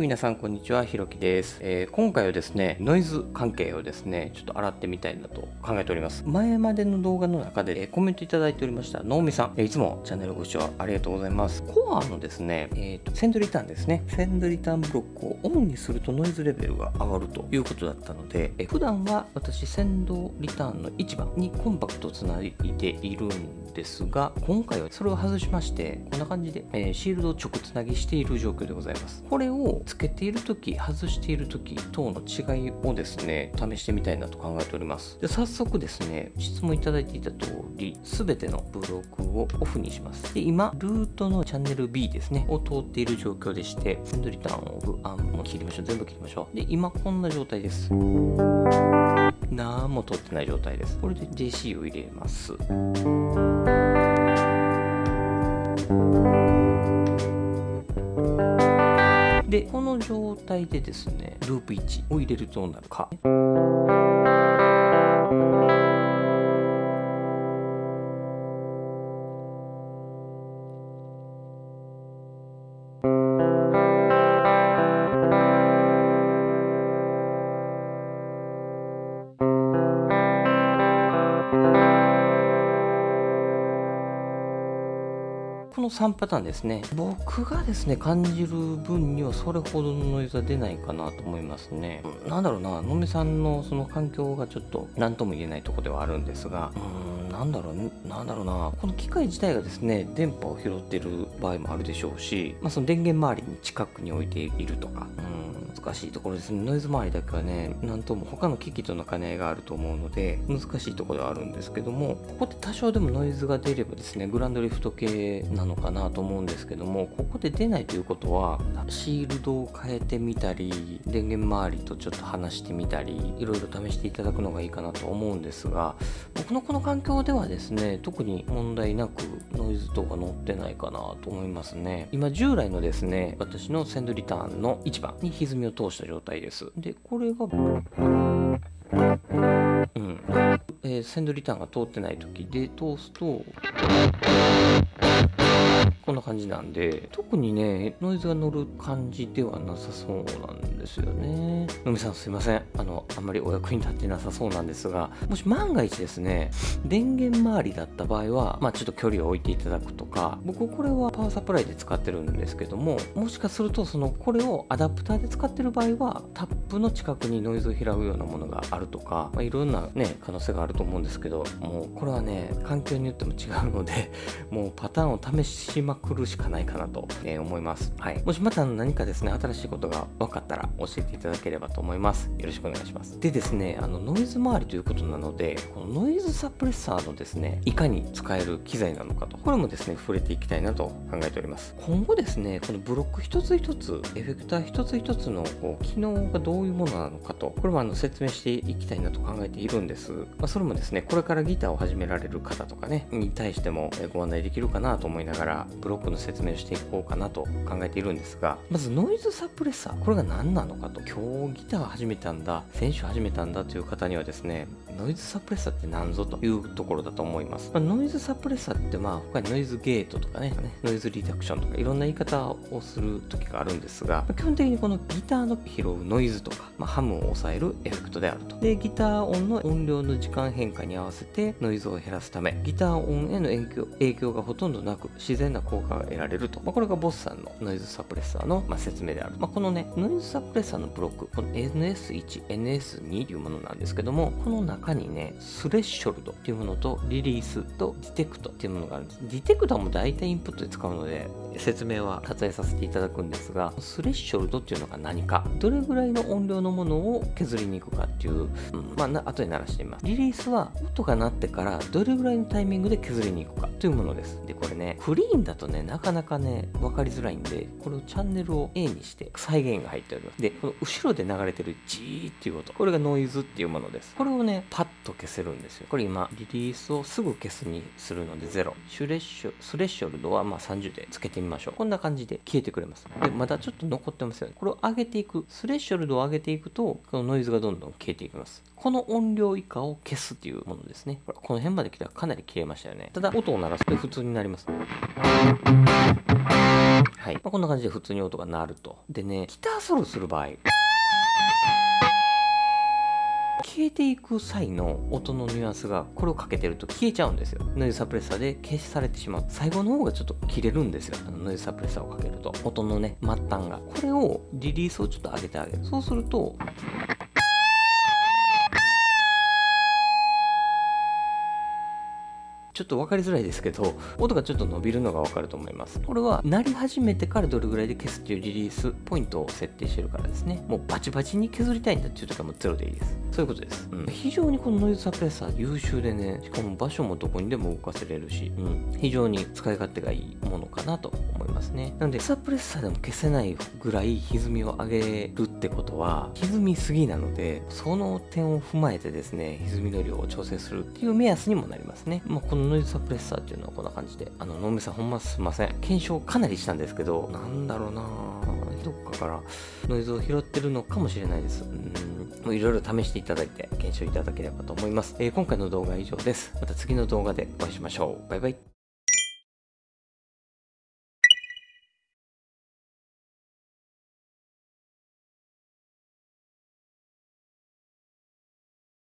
皆さんこんにちはひろきです、えー、今回はですねノイズ関係をですねちょっと洗ってみたいなと考えております。前までの動画の中で、えー、コメントいただいておりました能見さん、えー、いつもチャンネルご視聴ありがとうございます。コアのですね、えーと、センドリターンですね。センドリターンブロックをオンにするとノイズレベルが上がるということだったので、えー、普段は私センドリターンの1番にコンパクトつないでいるんですが今回はそれを外しましてこんな感じで、え、シールドを直つなぎしている状況でございます。これをつけている時外している時等の違いをですね試してみたいなと考えております。で早速ですね質問いただいていた通り全てのブロックをオフにします。で今ルートのチャンネル B ですねを通っている状況でしてセンドリターンオフアンも切りましょう。全部切りましょう。で今こんな状態です。何も通ってない状態です。これで JC を入れます。で、この状態でですね、ループ1を入れるとどうなるか。この3パターンですね。僕がですね、感じる分にはそれほどのノイズは出ないかなと思いますね。なんだろうな、のめさんのその環境がちょっと何とも言えないとこではあるんですが、うん、なんだろう、なんだろうな、この機械自体がですね、電波を拾ってる場合もあるでしょうし、まあ、その電源周りに近くに置いているとか、うん難しいところですね。ノイズ周りだけはね、なんとも他の機器との兼ね合いがあると思うので、難しいところではあるんですけども、ここで多少でもノイズが出ればですね、グランドリフト系なのかなと思うんですけども、ここで出ないということは、シールドを変えてみたり、電源周りとちょっと話してみたり、いろいろ試していただくのがいいかなと思うんですが、僕のこの環境ではですね、特に問題なくノイズとか乗ってないかなと思いますね。今従来のですね、私のセンドリターンの1番に歪みを通した状態です。で、これが、うん、えー、センドリターンが通ってない時で通すと、こんな感じなんで、特にね、ノイズが乗る感じではなさそうなんでですよね。のみさんすいません。あの、あんまりお役に立ってなさそうなんですが、もし万が一ですね、電源周りだった場合は、まあちょっと距離を置いていただくとか、僕これはパワーサプライで使ってるんですけども、もしかするとその、これをアダプターで使ってる場合は、タップの近くにノイズを拾うようなものがあるとか、まあ、いろんなね、可能性があると思うんですけど、もうこれはね、環境によっても違うので、もうパターンを試しまくるしかないかなと、え思います。はい。もしまた何かですね、新しいことが分かったら教えていただければと思います。よろしくお願いします。でですね、あのノイズ周りということなので、このノイズサプレッサーのですね、いかに使える機材なのかと、これもですね、触れていきたいなと考えております。今後ですね、このブロック一つ一つ、エフェクター一つ一つのこう機能がどういうものなのかと、これもあの説明していきたいなと考えているんです。まあ、それもですね、これからギターを始められる方とかね、に対してもご案内できるかなと思いながら、ブロックの説明をしていこうかなと考えているんですが、まずノイズサプレッサー、これが何なのなのかと、今日ギター始めたんだ、選手始めたんだという方にはですね、ノイズサプレッサーって何ぞというところだと思います。まあ、ノイズサプレッサーってまあ他にノイズゲートとかね、ノイズリダクションとかいろんな言い方をする時があるんですが、ま基本的にこのギターの拾うノイズとか、まあ、ハムを抑えるエフェクトであると。で、ギター音の音量の時間変化に合わせてノイズを減らすため、ギター音への影響影響がほとんどなく自然な効果が得られると。まあ、これがボスさんのノイズサプレッサーの、まあ、説明である。まあ、このね、ノイズサプレッサーのブロック、この NS1、NS2 というものなんですけども、この中にね、スレッショルドっていうものとリリースとディテクトっていうものがあるんです。ディテクトはもう大体インプットで使うので、説明は割愛させていただくんですが、スレッショルドっていうのが何か、どれぐらいの音量のものを削りに行くかっていう、うん、まあ、な後で鳴らしてみます。リリースは音が鳴ってからどれぐらいのタイミングで削りに行くかというものです。で、これね、クリーンだとね、なかなかね、分かりづらいんで、これをチャンネルを A にして再現が入っております。で、この後ろで流れてるジーっていう音、これがノイズっていうものです。これをね、パッと消せるんですよ。これ今、リリースをすぐ消すにするので0。シュレッシュ、スレッショルドはまあ30でつけてみましょう。こんな感じで消えてくれます。で、まだちょっと残ってますよね。これを上げていく。スレッショルドを上げていくと、このノイズがどんどん消えていきます。この音量以下を消すっていうものですね。この辺まで来たらかなり消えましたよね。ただ、音を鳴らすと普通になります。はい。まあ、こんな感じで普通に音が鳴ると。でね、ギターソロする場合、消えていく際の音のニュアンスがこれをかけてると消えちゃうんですよ。ノイズサプレッサーで消されてしまう。最後の方がちょっと切れるんですよ。あのノイズサプレッサーをかけると。音のね末端が。これをリリースをちょっと上げてあげる。そうするとちょっと分かりづらいですけど、音がちょっと伸びるのが分かると思います。これは、鳴り始めてからどれぐらいで消すっていうリリースポイントを設定してるからですね。もうバチバチに削りたいんだっていう時はもうゼロでいいです。そういうことです。うん、非常にこのノイズサプレッサー優秀でね、しかも場所もどこにでも動かせれるし、うん、非常に使い勝手がいいものかなと思いますね。なので、サプレッサーでも消せないぐらい歪みを上げるってことは、歪みすぎなので、その点を踏まえてですね、歪みの量を調整するっていう目安にもなりますね。まあ、このノイズサプレッサーっていうのはこんな感じで、あの、能見さんほんますいません。検証かなりしたんですけど、なんだろうなどっかからノイズを拾ってるのかもしれないです。うん。いろいろ試していただいて、検証いただければと思います。えー、今回の動画は以上です。また次の動画でお会いしましょう。バイバイ。